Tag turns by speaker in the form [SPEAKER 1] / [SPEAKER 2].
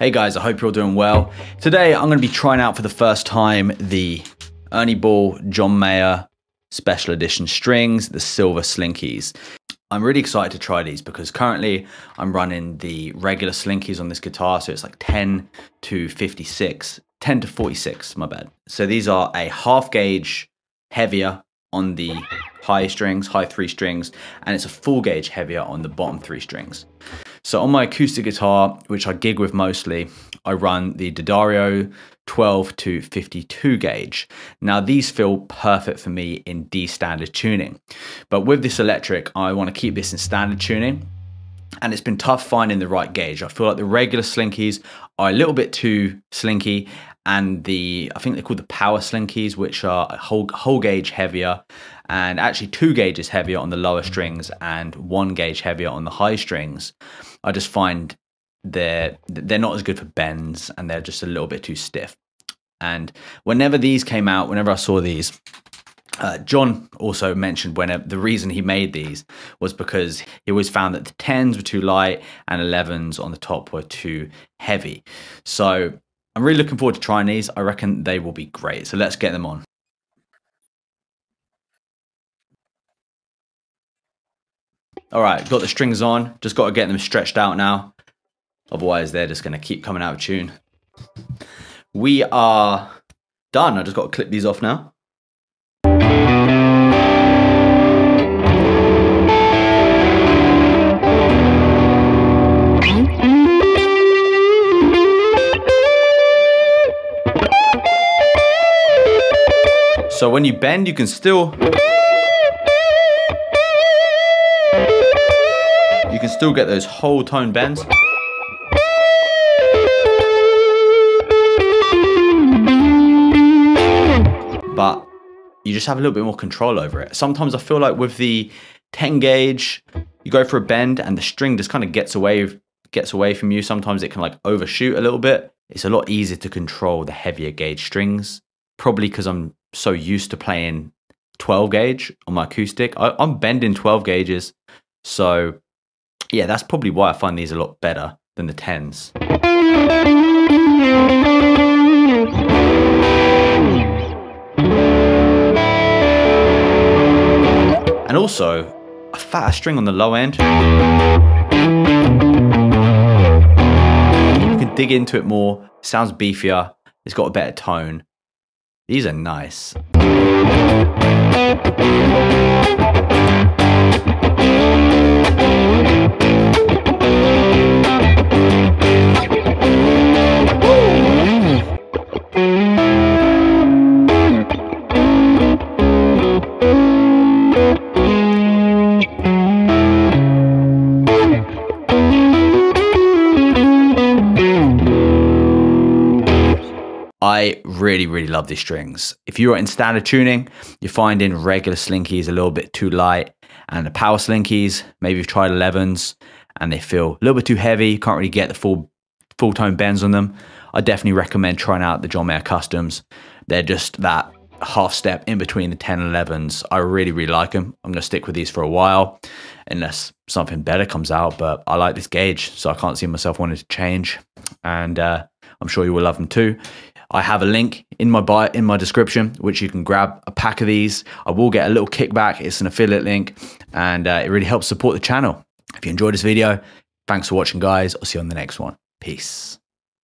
[SPEAKER 1] Hey guys, I hope you're all doing well. Today I'm going to be trying out for the first time the Ernie Ball John Mayer Special Edition strings, the Silver Slinkies. I'm really excited to try these because currently I'm running the regular Slinkies on this guitar, so it's like 10 to 56, 10 to 46, my bad. So these are a half gauge heavier on the high strings, high three strings, and it's a full gauge heavier on the bottom three strings. So on my acoustic guitar, which I gig with mostly, I run the D'Addario 12 to 52 gauge. Now these feel perfect for me in D standard tuning. But with this electric, I want to keep this in standard tuning and it's been tough finding the right gauge. I feel like the regular slinkies are a little bit too slinky and the I think they're called the power slinkies, which are whole whole gauge heavier, and actually two gauges heavier on the lower strings and one gauge heavier on the high strings. I just find they're they're not as good for bends and they're just a little bit too stiff. And whenever these came out, whenever I saw these, uh, John also mentioned when uh, the reason he made these was because he always found that the 10s were too light and 11s on the top were too heavy. So I'm really looking forward to trying these. I reckon they will be great. So let's get them on. All right, got the strings on. Just got to get them stretched out now. Otherwise, they're just going to keep coming out of tune. We are done. I just got to clip these off now. So when you bend, you can still... You can still get those whole tone bends. But you just have a little bit more control over it. Sometimes I feel like with the 10 gauge, you go for a bend and the string just kind of gets away gets away from you. Sometimes it can like overshoot a little bit. It's a lot easier to control the heavier gauge strings. Probably because I'm so used to playing 12 gauge on my acoustic. I, I'm bending 12 gauges. So yeah, that's probably why I find these a lot better than the 10s. And also, a fatter string on the low end. You can dig into it more, sounds beefier, it's got a better tone. These are nice. I really, really love these strings. If you're in standard tuning, you're finding regular slinkies a little bit too light, and the power slinkies, maybe you've tried 11s and they feel a little bit too heavy. You can't really get the full full tone bends on them. I definitely recommend trying out the John Mayer Customs. They're just that half step in between the 10 and 11s. I really, really like them. I'm going to stick with these for a while unless something better comes out. But I like this gauge, so I can't see myself wanting to change. And uh, I'm sure you will love them too. I have a link in my bio, in my description, which you can grab a pack of these. I will get a little kickback. It's an affiliate link, and uh, it really helps support the channel. If you enjoyed this video, thanks for watching, guys. I'll see you on the next one. Peace.